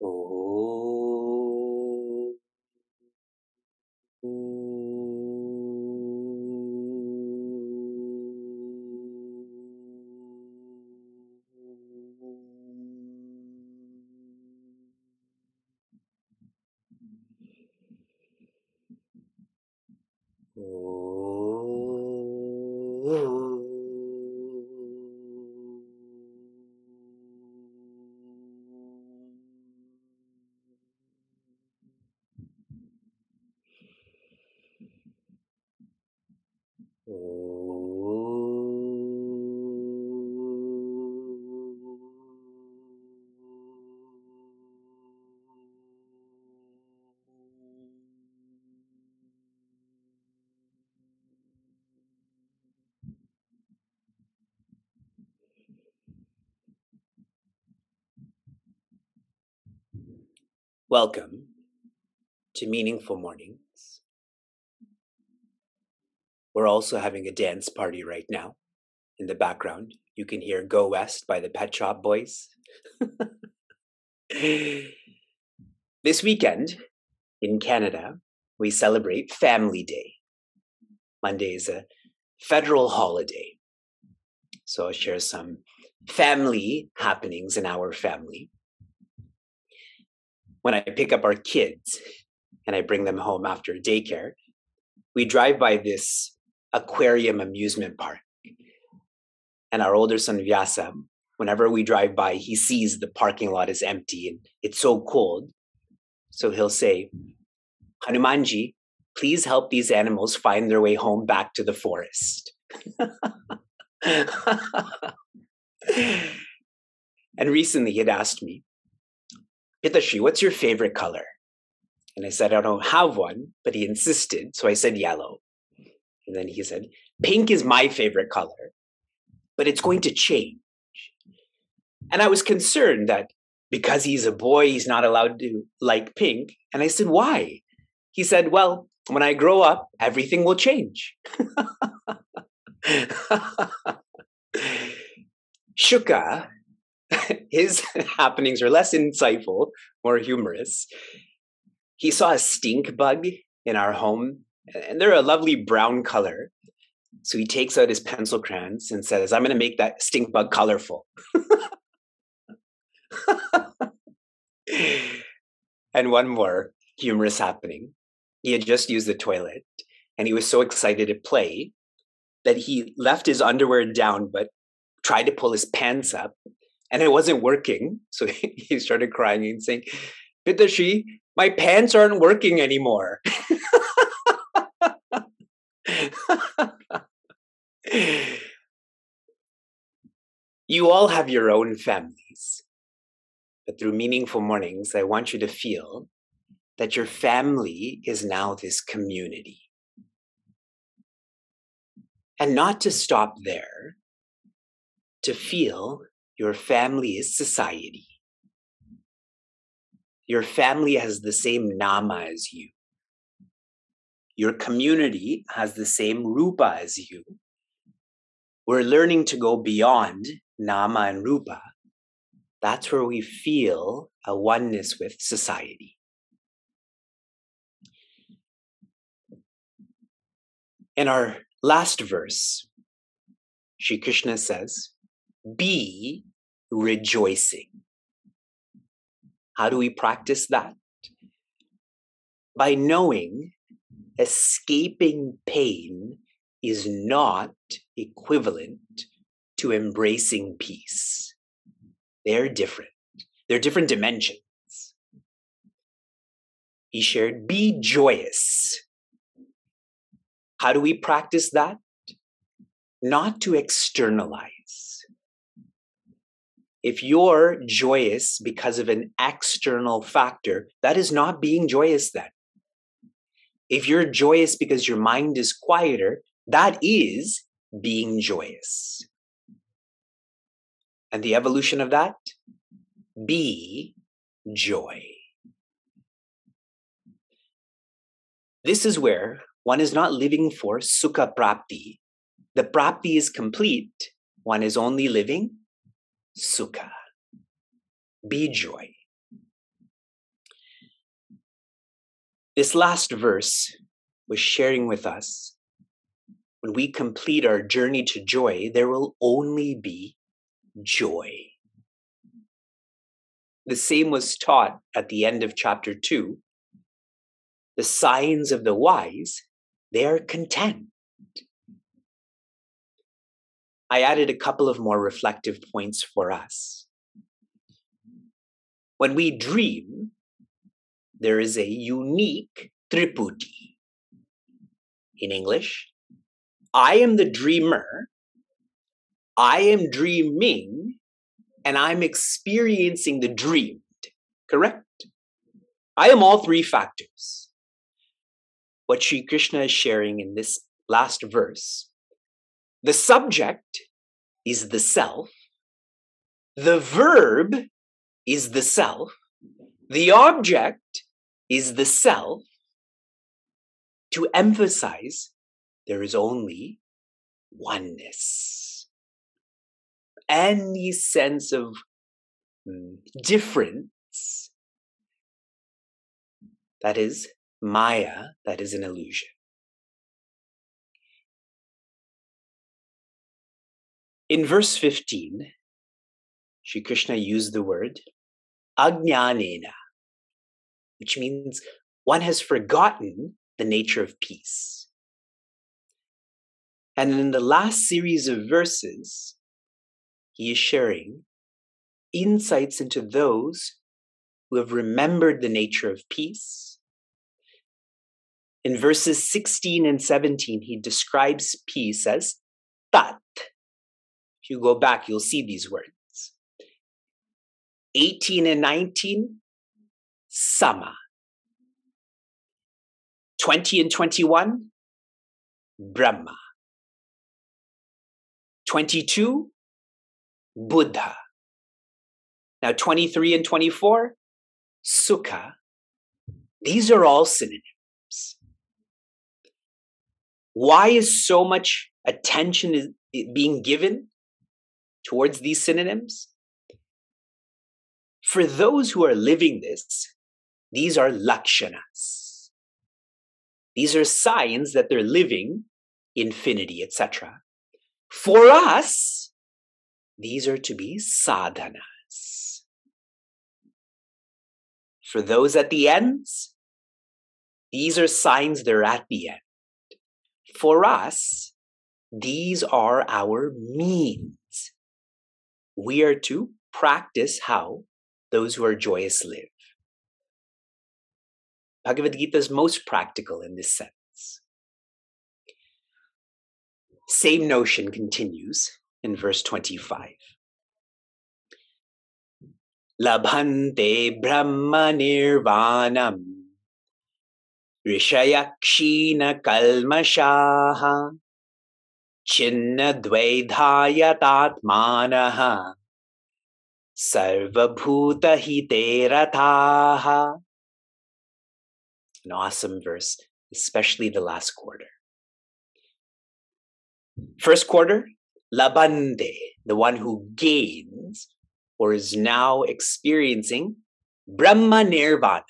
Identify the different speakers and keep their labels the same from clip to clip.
Speaker 1: 哦。Welcome to Meaningful Mornings. We're also having a dance party right now. In the background, you can hear Go West by the Pet Shop Boys. this weekend in Canada, we celebrate Family Day. Monday is a federal holiday. So I'll share some family happenings in our family when I pick up our kids and I bring them home after daycare, we drive by this aquarium amusement park. And our older son Vyasa, whenever we drive by, he sees the parking lot is empty and it's so cold. So he'll say, Hanumanji, please help these animals find their way home back to the forest. and recently he had asked me, What's your favorite color? And I said, I don't have one, but he insisted. So I said yellow. And then he said, pink is my favorite color, but it's going to change. And I was concerned that because he's a boy, he's not allowed to like pink. And I said, why? He said, well, when I grow up, everything will change. Shuka his happenings are less insightful, more humorous. He saw a stink bug in our home, and they're a lovely brown color. So he takes out his pencil crayons and says, I'm going to make that stink bug colorful. and one more humorous happening. He had just used the toilet and he was so excited to play that he left his underwear down but tried to pull his pants up and it wasn't working. So he started crying and saying, Pitashi, my pants aren't working anymore. you all have your own families. But through meaningful mornings, I want you to feel that your family is now this community. And not to stop there, to feel your family is society. Your family has the same nama as you. Your community has the same rupa as you. We're learning to go beyond nama and rupa. That's where we feel a oneness with society. In our last verse, Sri Krishna says, Be rejoicing. How do we practice that? By knowing escaping pain is not equivalent to embracing peace. They're different, they're different dimensions. He shared, be joyous. How do we practice that? Not to externalize if you're joyous because of an external factor, that is not being joyous then. If you're joyous because your mind is quieter, that is being joyous. And the evolution of that? Be joy. This is where one is not living for sukha prapti. The prapti is complete. One is only living Sukha. Be joy. This last verse was sharing with us when we complete our journey to joy, there will only be joy. The same was taught at the end of chapter two. The signs of the wise, they are content. I added a couple of more reflective points for us. When we dream, there is a unique triputi. In English, I am the dreamer, I am dreaming, and I'm experiencing the dreamed. Correct? I am all three factors. What Sri Krishna is sharing in this last verse the subject is the self, the verb is the self, the object is the self, to emphasize there is only oneness. Any sense of difference that is Maya, that is an illusion. In verse 15, Sri Krishna used the word ajnanena, which means one has forgotten the nature of peace. And in the last series of verses, he is sharing insights into those who have remembered the nature of peace. In verses 16 and 17, he describes peace as tat, you go back, you'll see these words. 18 and 19, Sama. 20 and 21, Brahma. 22, Buddha. Now, 23 and 24, Sukha. These are all synonyms. Why is so much attention being given towards these synonyms? For those who are living this, these are lakshanas. These are signs that they're living infinity, etc. For us, these are to be sadhanas. For those at the ends, these are signs they're at the end. For us, these are our means we are to practice how those who are joyous live. Bhagavad Gita is most practical in this sense. Same notion continues in verse 25. Labhante Brahma Nirvanam Rishayakshina Kalmashaha छिन्नद्वैधायतात्मानः सर्वभूतहिते रथाः An awesome verse, especially the last quarter. First quarter, labhante, the one who gains or is now experiencing Brahma Nirvana.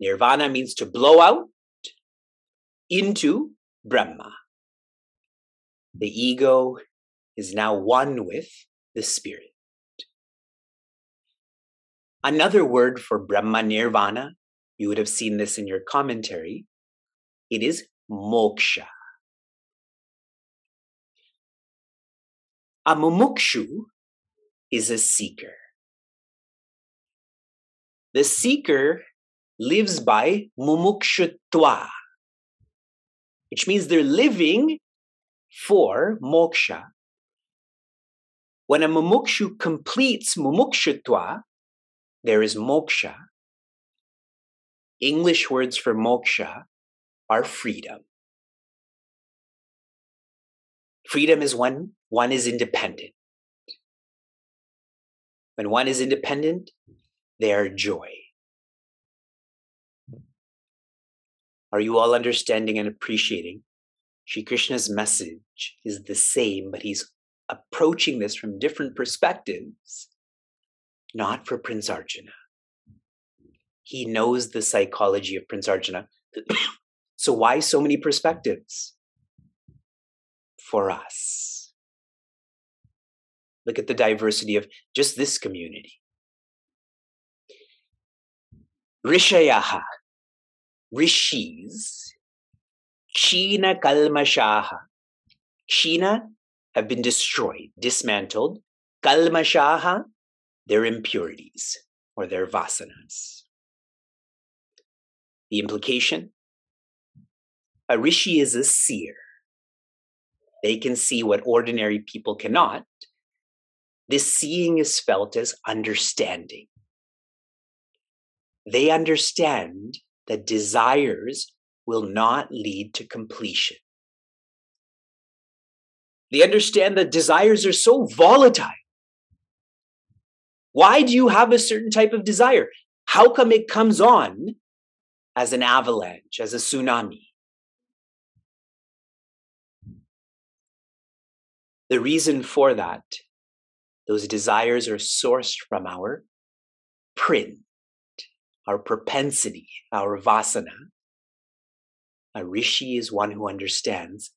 Speaker 1: Nirvana means to blow out into Brahma. The ego is now one with the spirit. Another word for Brahma Nirvana, you would have seen this in your commentary, it is moksha. A mumukshu is a seeker. The seeker lives by mumukshutva, which means they're living for moksha. When a mumukshu completes mumukshutva, there is moksha. English words for moksha are freedom. Freedom is when one is independent. When one is independent, they are joy. Are you all understanding and appreciating Sri Krishna's message is the same, but he's approaching this from different perspectives, not for Prince Arjuna. He knows the psychology of Prince Arjuna. so, why so many perspectives? For us. Look at the diversity of just this community. Rishayaha, rishis, Kshina Kalmashaha. Kshina have been destroyed, dismantled. Kalmashaha, their impurities or their vasanas. The implication a rishi is a seer. They can see what ordinary people cannot. This seeing is felt as understanding. They understand that desires will not lead to completion. They understand that desires are so volatile why do you have a certain type of desire? How come it comes on as an avalanche, as a tsunami? The reason for that, those desires are sourced from our print, our propensity, our vasana. A rishi is one who understands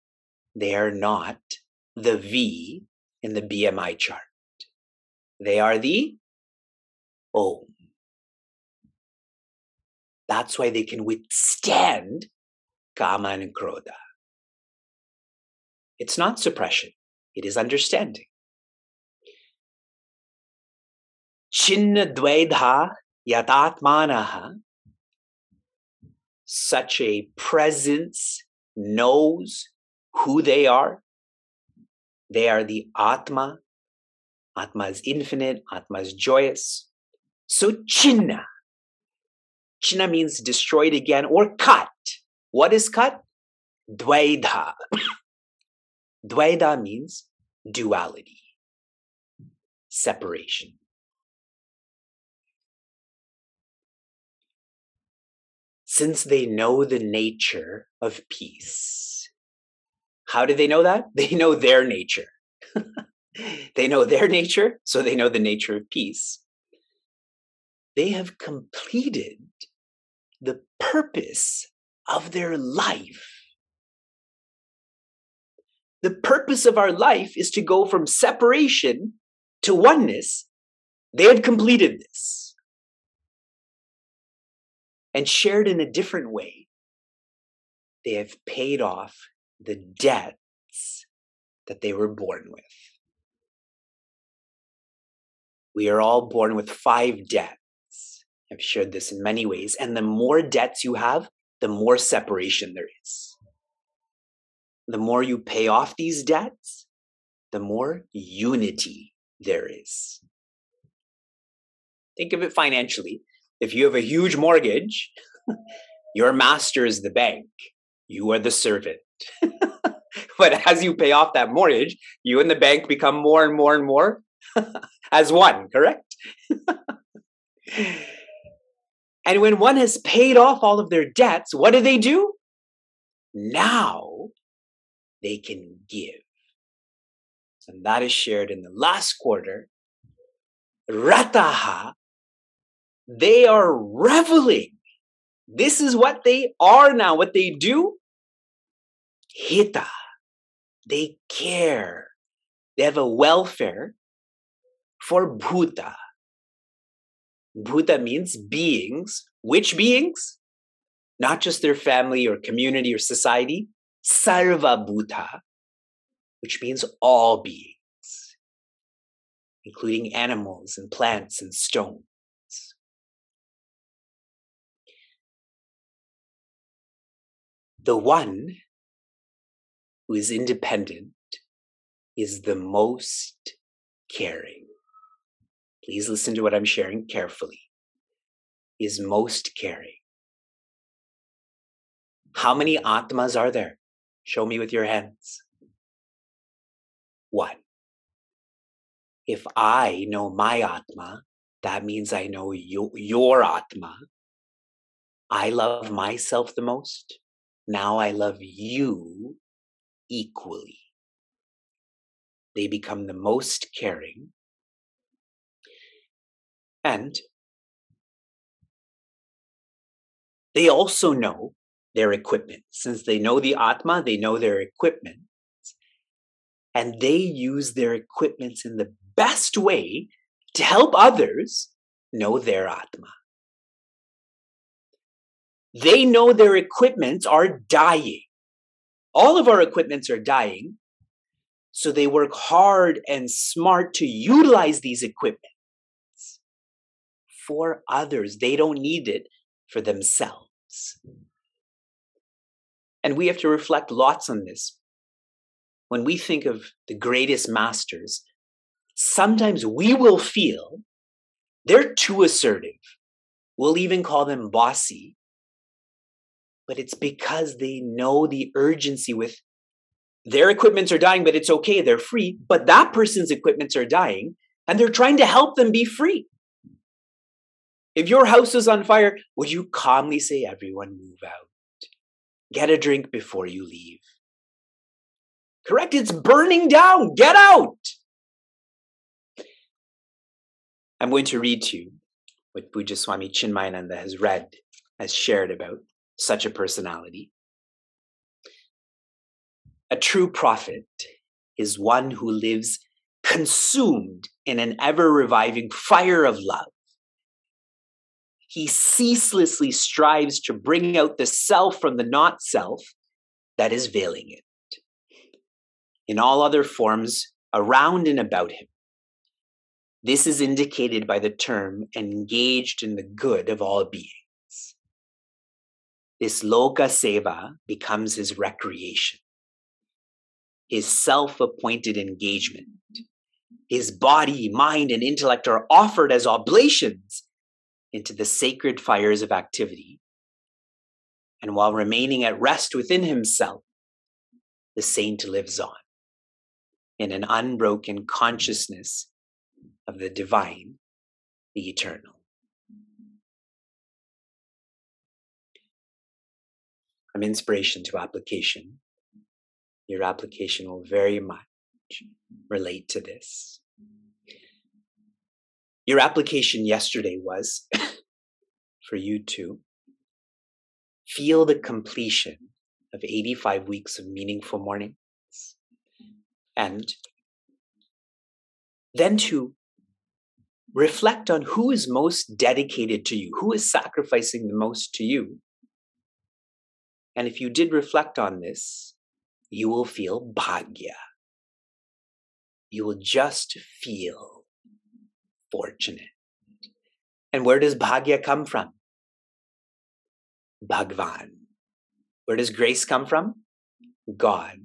Speaker 1: they are not the V in the BMI chart. They are the Oh, That's why they can withstand kama and krodha. It's not suppression, it is understanding. Chinna dvaidha yatatmanaha. Such a presence knows who they are. They are the Atma. Atma is infinite, Atma is joyous. So chinna. Chinna means destroyed again or cut. What is cut? Dvaida. Dvaida means duality, separation. Since they know the nature of peace, how do they know that? They know their nature. they know their nature, so they know the nature of peace they have completed the purpose of their life. The purpose of our life is to go from separation to oneness. They had completed this and shared in a different way. They have paid off the debts that they were born with. We are all born with five debts I've shared this in many ways. And the more debts you have, the more separation there is. The more you pay off these debts, the more unity there is. Think of it financially. If you have a huge mortgage, your master is the bank, you are the servant. but as you pay off that mortgage, you and the bank become more and more and more as one, correct? And when one has paid off all of their debts, what do they do? Now they can give. And that is shared in the last quarter. Rataha, they are reveling. This is what they are now, what they do. Hita, they care. They have a welfare for Bhuta, Bhuta means beings. Which beings? Not just their family or community or society. Sarva Bhuta, which means all beings, including animals and plants and stones. The one who is independent is the most caring please listen to what I'm sharing carefully, is most caring. How many Atmas are there? Show me with your hands. One. If I know my Atma, that means I know you, your Atma. I love myself the most. Now I love you equally. They become the most caring and they also know their equipment. Since they know the Atma, they know their equipment. And they use their equipments in the best way to help others know their Atma. They know their equipment are dying. All of our equipments are dying. So they work hard and smart to utilize these equipments for others. They don't need it for themselves. And we have to reflect lots on this. When we think of the greatest masters, sometimes we will feel they're too assertive. We'll even call them bossy but it's because they know the urgency with their equipments are dying, but it's okay, they're free. But that person's equipments are dying, and they're trying to help them be free. If your house is on fire, would you calmly say, Everyone move out? Get a drink before you leave. Correct? It's burning down. Get out. I'm going to read to you what Pujya Swami Chinmayananda has read, has shared about such a personality. A true prophet is one who lives consumed in an ever reviving fire of love. He ceaselessly strives to bring out the self from the not self that is veiling it. In all other forms, around and about him. This is indicated by the term engaged in the good of all beings. This loka seva becomes his recreation, his self appointed engagement. His body, mind, and intellect are offered as oblations into the sacred fires of activity. And while remaining at rest within himself, the saint lives on in an unbroken consciousness of the divine, the eternal. From inspiration to application, your application will very much relate to this. Your application yesterday was for you to feel the completion of 85 weeks of meaningful mornings and then to reflect on who is most dedicated to you, who is sacrificing the most to you and if you did reflect on this, you will feel bhagya. You will just feel fortunate. And where does bhagya come from? Bhagwan. Where does grace come from? God.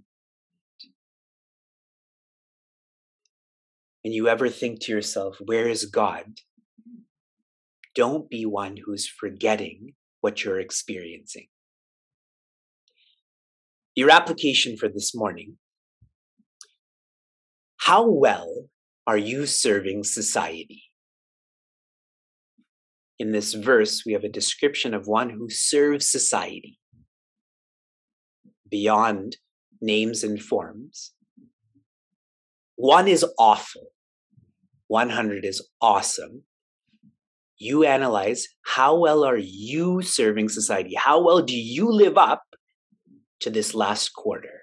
Speaker 1: And you ever think to yourself, where is God? Don't be one who's forgetting what you're experiencing. Your application for this morning. How well are you serving society? In this verse, we have a description of one who serves society beyond names and forms. One is awful, 100 is awesome. You analyze how well are you serving society? How well do you live up to this last quarter.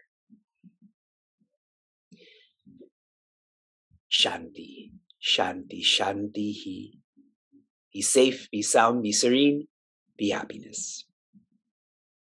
Speaker 1: Shanti, Shanti, Shanti. He. Be safe, be sound, be serene, be happiness.